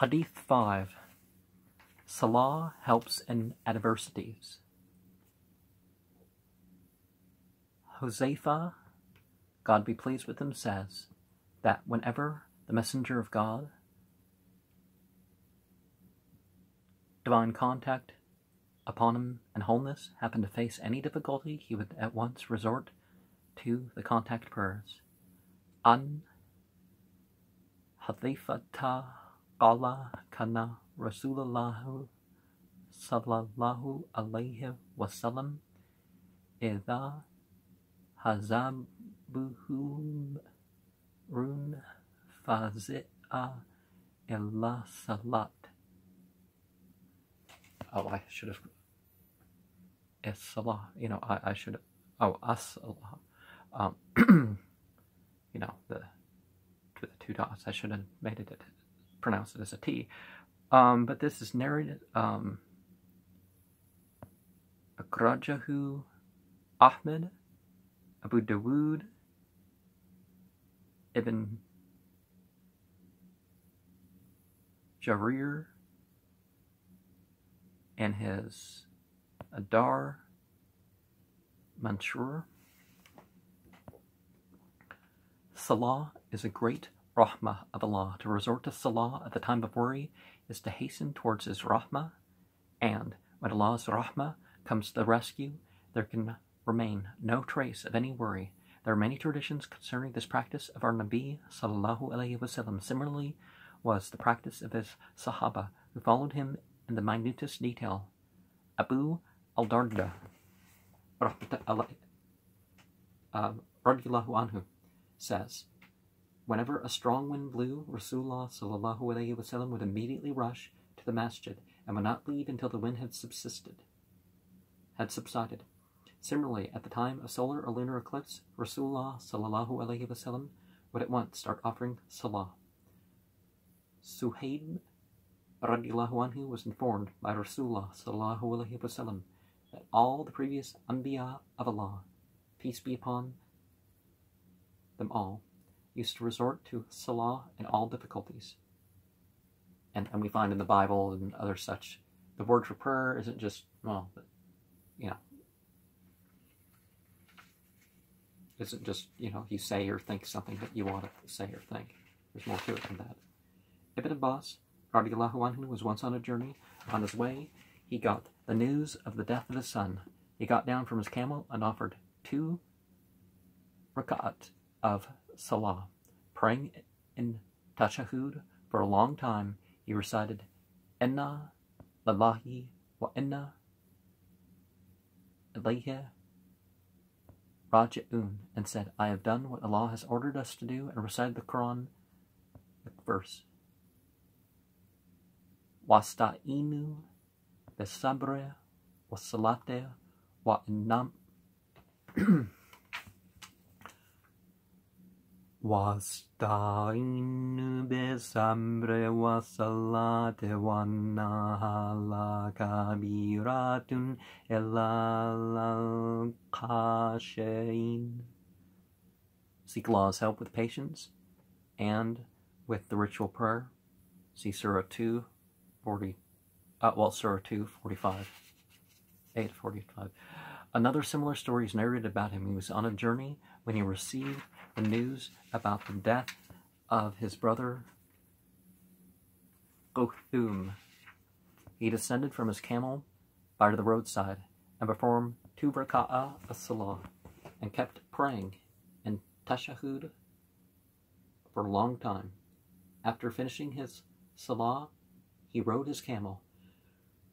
Hadith 5 Salah helps in adversities. Hoseifa, God be pleased with him, says that whenever the messenger of God, divine contact upon him and wholeness, happened to face any difficulty, he would at once resort to the contact prayers. An Hadifata Allah kana Rasulullah sallallahu alayhi wasallam idha hazabuhum run fazi'a illa salat. Oh, I should have. It's salah. You know, I, I should. Oh, Allah. Um, you know, the, the two dots. I should have made it pronounce it as a T. Um, but this is narrated. Um, Akrajahu Ahmed, Abu Dawood, Ibn Jarir, and his Adar Mansur. Salah is a great rahmah of Allah. To resort to salah at the time of worry is to hasten towards His rahmah, and when Allah's rahmah comes to the rescue, there can remain no trace of any worry. There are many traditions concerning this practice of our Nabi sallallahu alaihi wasallam. Similarly, was the practice of his Sahaba who followed him in the minutest detail. Abu al-Darda, uh, anhu, says, Whenever a strong wind blew, Rasulullah wasallam would immediately rush to the masjid and would not leave until the wind had subsisted, had subsided. Similarly, at the time of solar or lunar eclipse, Rasulullah wasallam would at once start offering salah. Suhaib radiallahu anhu was informed by Rasulullah wasallam that all the previous Anbiya of Allah, peace be upon them all, used to resort to Salah in all difficulties. And, and we find in the Bible and other such, the word for prayer isn't just, well, you know, isn't just, you know, you say or think something that you want to say or think. There's more to it than that. Ibn Abbas, radiallahu anhu, was once on a journey. On his way, he got the news of the death of his son. He got down from his camel and offered two rakat of Salah. Praying in Tashahud for a long time, he recited, Inna lillahi wa inna ilayhi raji'un, and said, I have done what Allah has ordered us to do, and recited the Quran, the verse. Wasta'inu bisabre wa salate wa innam واستعين بالصبر والصلاة وإنها لكبيرة إلا الخاشعين Seek Allah's help with patience and with the ritual prayer. See Surah 2, 40, uh, well, Surah 2, 45, 8, 45. Another similar story is narrated about him. He was on a journey when he received the news about the death of his brother Qutham. He descended from his camel by the roadside and performed two raka'ah of salah and kept praying in tashahud for a long time. After finishing his salah, he rode his camel,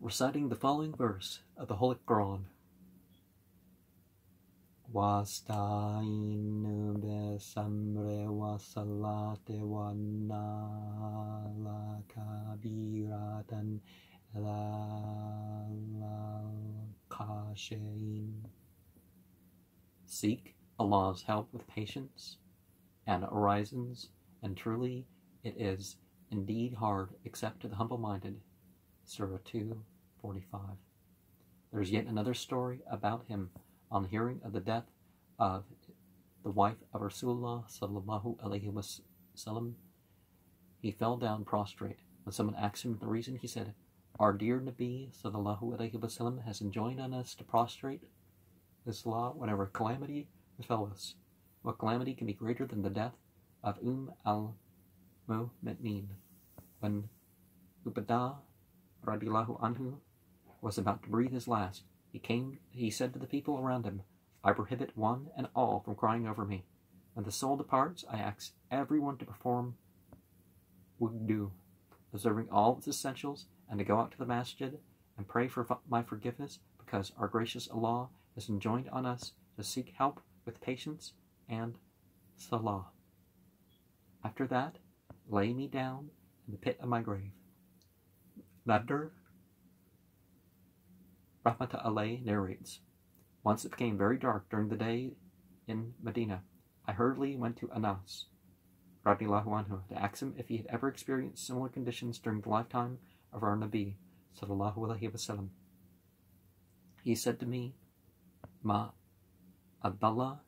reciting the following verse of the Holy Quran. Wasta'inu besamre wasalate la kabiratan kashin. Seek Allah's help with patience and orisons, and truly it is indeed hard except to the humble-minded. Surah 2, 45. There's yet another story about him on hearing of the death of the wife of Rasulullah sallallahu alaihi wasallam, he fell down prostrate When someone asked him the reason, he said, Our dear Nabi sallallahu alayhi wasallam has enjoined on us to prostrate this law whenever calamity befell us. What calamity can be greater than the death of Umm al Mu'minin? When Ubadah radiallahu anhu was about to breathe his last, he came he said to the people around him, I prohibit one and all from crying over me. When the soul departs, I ask everyone to perform wudu, observing all its essentials, and to go out to the masjid and pray for my forgiveness, because our gracious Allah has enjoined on us to seek help with patience and salah. After that, lay me down in the pit of my grave. Nadr Rahmata alayh narrates, Once it became very dark during the day in Medina. I hurriedly went to Anas, anhu, to ask him if he had ever experienced similar conditions during the lifetime of our Nabi, wasallam. He said to me, Ma Abdullah,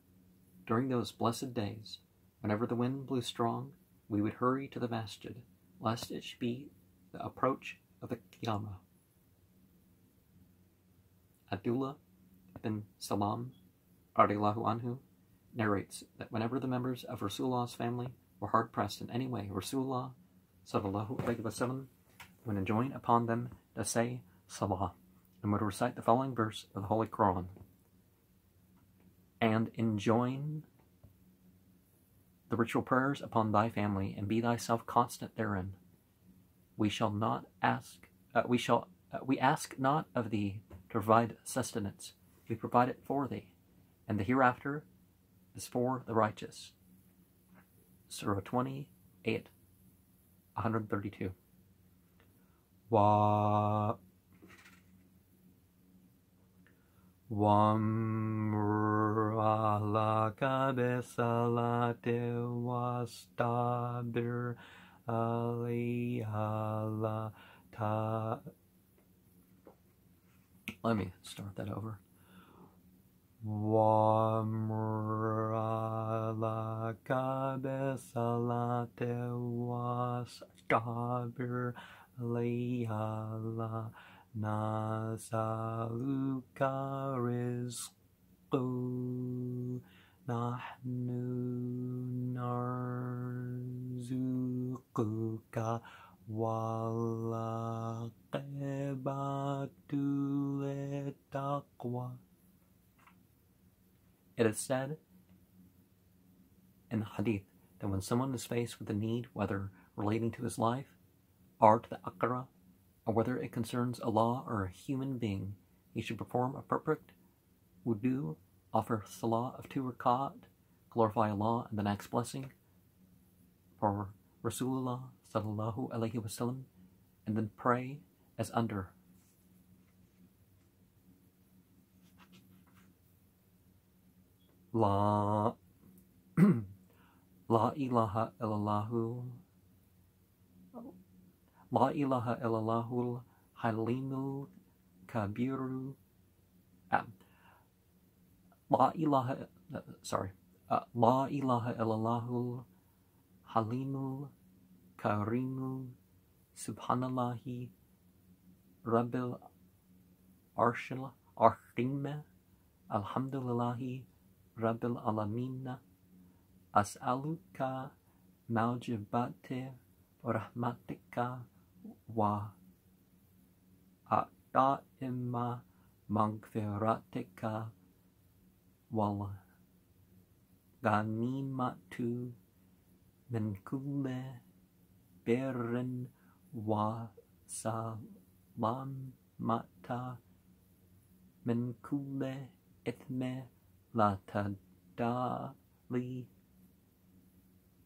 during those blessed days, whenever the wind blew strong, we would hurry to the masjid, lest it should be the approach of the Qiyamah. Abdullah ibn Salam, radiallahu anhu, narrates that whenever the members of Rasulullah's family were hard pressed in any way, Rasulullah sallallahu alaihi wasallam would enjoin upon them to say Salah and would recite the following verse of the Holy Quran and enjoin the ritual prayers upon thy family and be thyself constant therein. We shall not ask, uh, we shall, uh, we ask not of thee provide sustenance. We provide it for thee, and the hereafter is for the righteous. Surah 28, 132. Wa Wamralaka besalate wastabir aliyala ta. Let me start that over. Wamralaka besalate wastabir aliyala nasaluka rizqu nahnu narzuquka walaqibatu It is said in the hadith that when someone is faced with a need, whether relating to his life or to the akhirah, or whether it concerns Allah or a human being, he should perform a perfect wudu, offer salah of two rakat, glorify Allah and the next blessing for Rasulullah sallallahu alaihi wasallam, and then pray as under. La La ilaha illallahu La ilaha illallahul halimul kabiru. Um, La ilaha, uh, sorry. Uh, La ilaha illallahul halimul karimul subhanallahi rabbil arshil arshim alhamdulillahi rabbil alamina as'aluka maujibate rahmatika wa a'da'imma magfiratika wal ganimatu min kulli birrin wa salamata min ithmi la tadali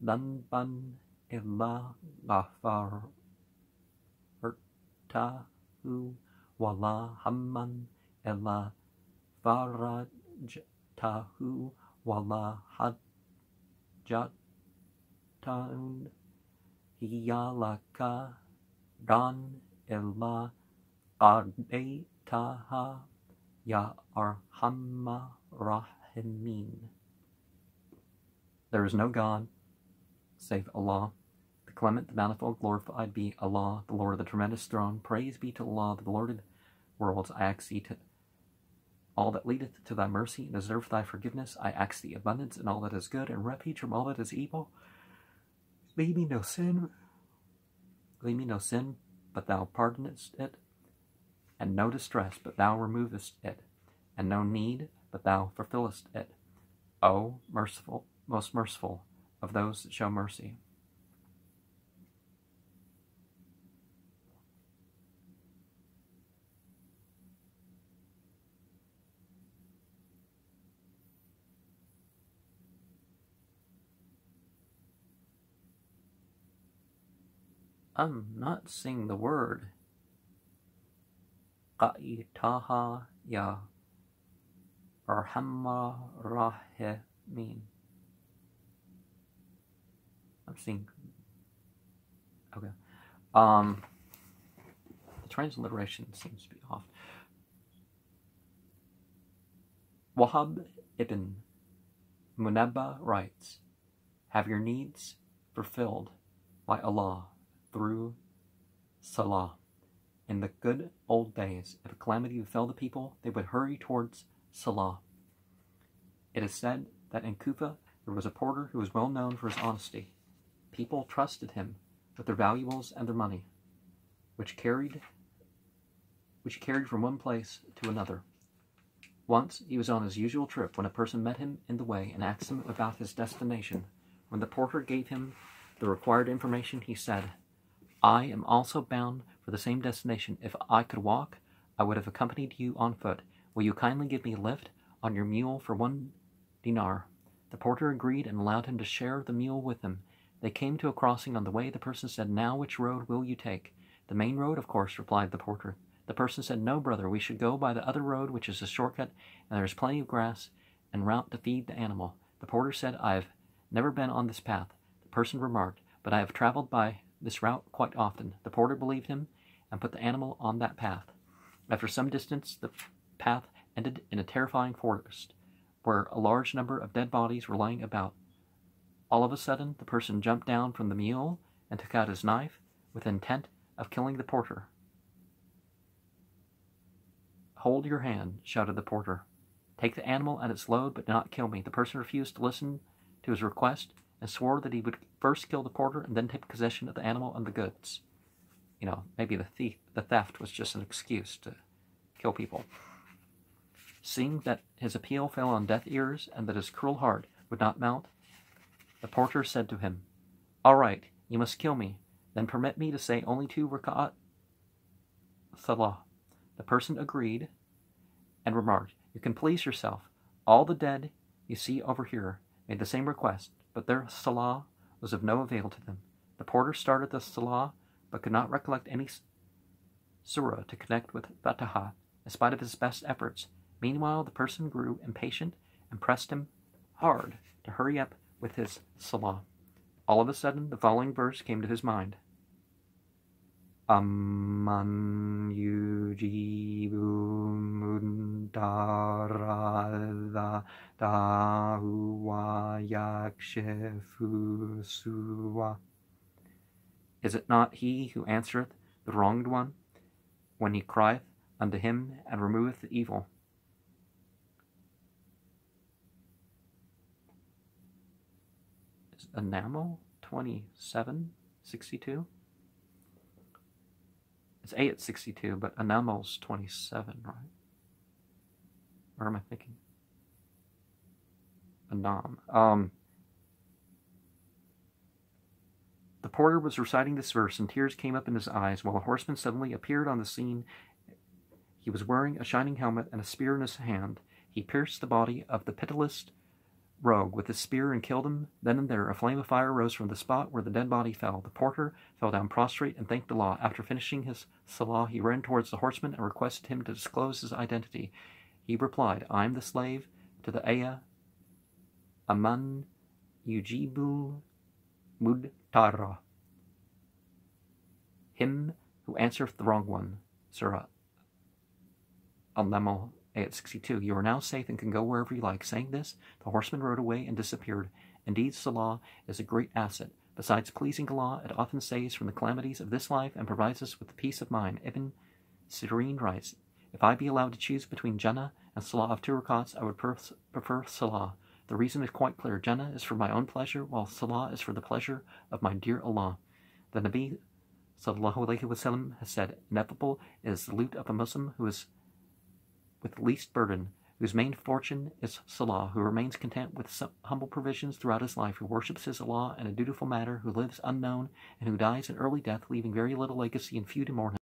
dhanban illa tahu wala hamman illa farajtahu wala hajatan hiyalaka dan illa qadaitaha ya arhamma rahimin. There is no God save Allah, the clement, the bountiful, glorified be Allah, the Lord of the tremendous throne. Praise be to Allah, the Lord of the worlds. I ask thee to all that leadeth to thy mercy and deserve thy forgiveness. I ask thee abundance in all that is good and refuge from all that is evil. Leave me no sin. Leave me no sin, but thou pardonest it, and no distress, but thou removest it, and no need, but thou fulfillest it. O merciful, most merciful of those that show mercy. I'm not seeing the word. Qa'itaha ya Arhamma. I'm seeing. Okay. Um, the transliteration seems to be off. Wahab ibn Munabba writes, Have your needs fulfilled by Allah through Salah. In the good old days, if a calamity befell the people, they would hurry towards Salah. It is said that in Kufa there was a porter who was well known for his honesty. People trusted him with their valuables and their money, which carried which carried from one place to another. Once he was on his usual trip when a person met him in the way and asked him about his destination. When the porter gave him the required information, he said, I am also bound for the same destination. If I could walk, I would have accompanied you on foot. Will you kindly give me a lift on your mule for one dinar? The porter agreed and allowed him to share the mule with him. They came to a crossing on the way. The person said, Now which road will you take? The main road, of course, replied the porter. The person said, No, brother, we should go by the other road, which is a shortcut, and there is plenty of grass and route to feed the animal. The porter said, I have never been on this path. The person remarked, But I have traveled by this route quite often. The porter believed him and put the animal on that path. After some distance, the path ended in a terrifying forest, where a large number of dead bodies were lying about. All of a sudden, the person jumped down from the mule and took out his knife with intent of killing the porter. Hold your hand, shouted the porter. Take the animal and its load, but do not kill me. The person refused to listen to his request and swore that he would first kill the porter and then take possession of the animal and the goods. You know, maybe the thief, the theft was just an excuse to kill people. Seeing that his appeal fell on deaf ears and that his cruel heart would not melt, the porter said to him, All right, you must kill me. Then permit me to say only two rak'at salah. The person agreed and remarked, You can please yourself. All the dead you see over here made the same request, but their salah was of no avail to them. The porter started the salah, but could not recollect any surah to connect with Fatiha, in spite of his best efforts. Meanwhile, the person grew impatient and pressed him hard to hurry up with his salah. All of a sudden, the following verse came to his mind. Amman yujibu mundara dahuwa yakshefu suwa. Is it not he who answereth the wronged one when he crieth unto him and removeth the evil? An-Naml 2762? It's 8 at 62, but An-Naml's 27, right? Or am I thinking? Anam. Um, the porter was reciting this verse, and tears came up in his eyes, while a horseman suddenly appeared on the scene. He was wearing a shining helmet and a spear in his hand. He pierced the body of the pitiless rogue with his spear and killed him. Then and there, a flame of fire rose from the spot where the dead body fell. The porter fell down prostrate and thanked Allah. After finishing his salah, he ran towards the horseman and requested him to disclose his identity. He replied, I am the slave to the ayah Aman Yujibu Mudtara. Him who answereth the wrong one. Surah Al-Naml Ayat 62. You are now safe and can go wherever you like. Saying this, the horseman rode away and disappeared. Indeed, Salah is a great asset, Besides pleasing Allah, it often saves from the calamities of this life and provides us with the peace of mind. Ibn Sirin writes, If I be allowed to choose between Jannah and Salah of two I would prefer Salah. The reason is quite clear. Jannah is for my own pleasure, while Salah is for the pleasure of my dear Allah. The Nabi sallallahu alaihi wasallam has said, Ineffable is the loot of a Muslim who is with least burden, whose main fortune is Salah, who remains content with humble provisions throughout his life, who worships his Allah in a dutiful manner, who lives unknown, and who dies an early death, leaving very little legacy and few to mourn.